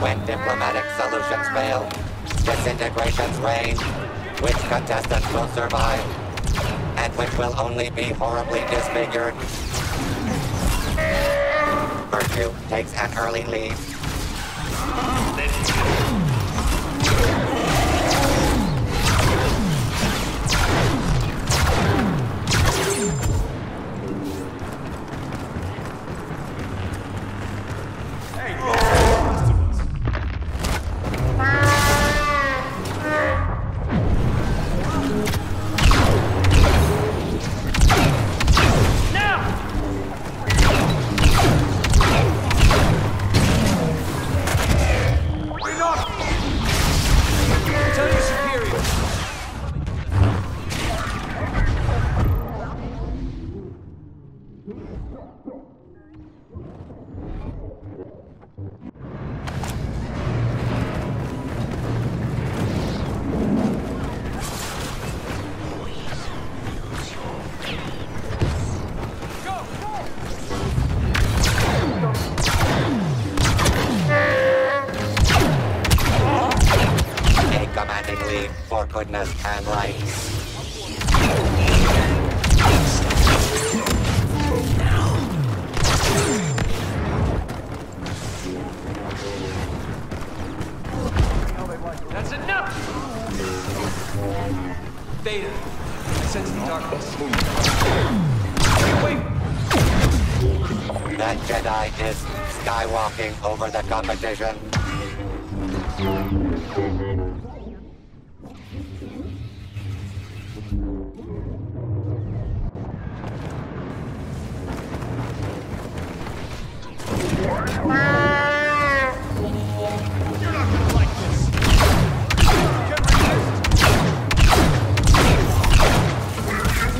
When diplomatic solutions fail, disintegrations reign. Which contestants will survive, and which will only be horribly disfigured. Virtue takes an early leave. For goodness and light. That Jedi is skywalking over the competition. Did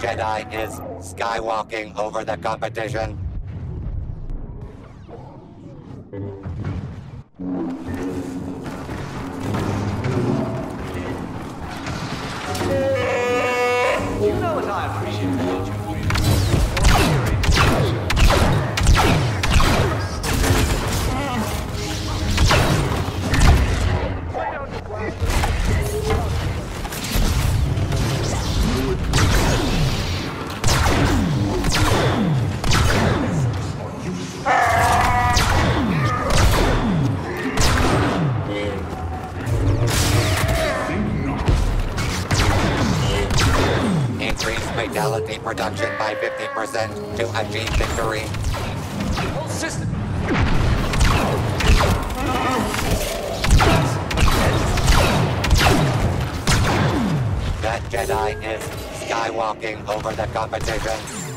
Jedi is skywalking over the competition. Production by 50% to achieve victory. Whole system. That Jedi is skywalking over the competition.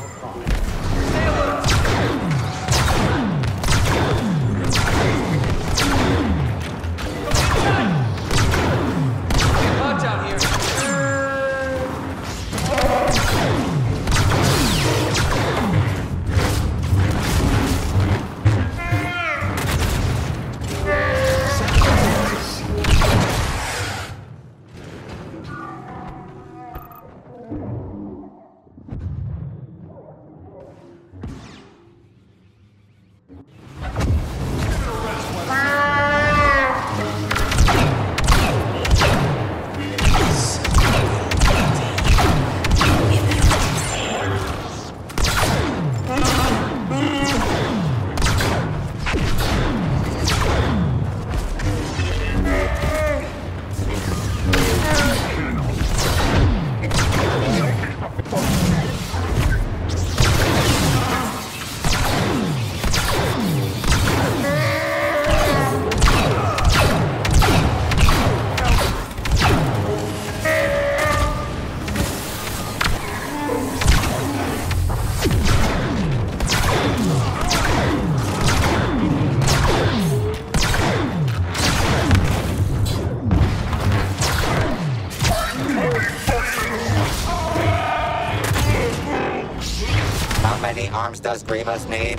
Arms does Grievous need?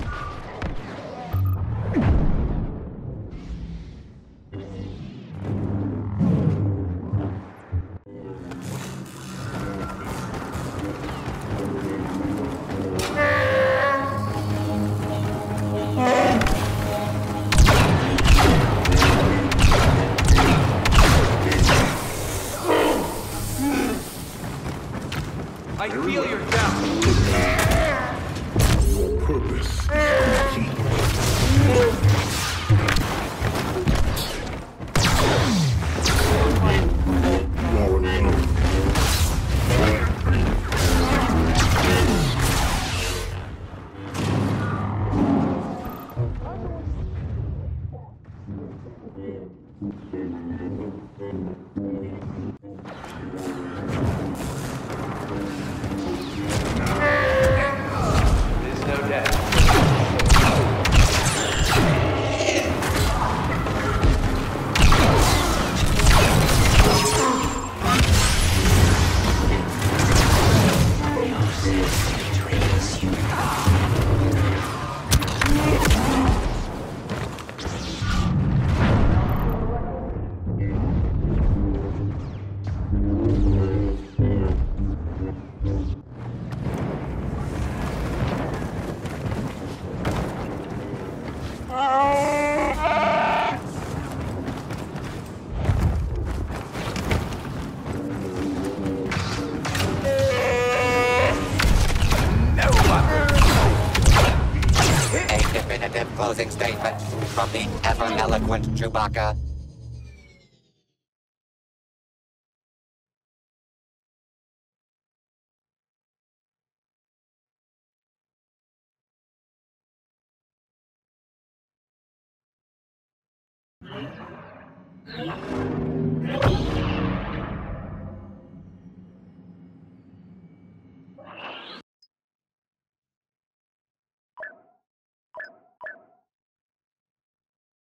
I feel your key. You from the ever eloquent Chewbacca.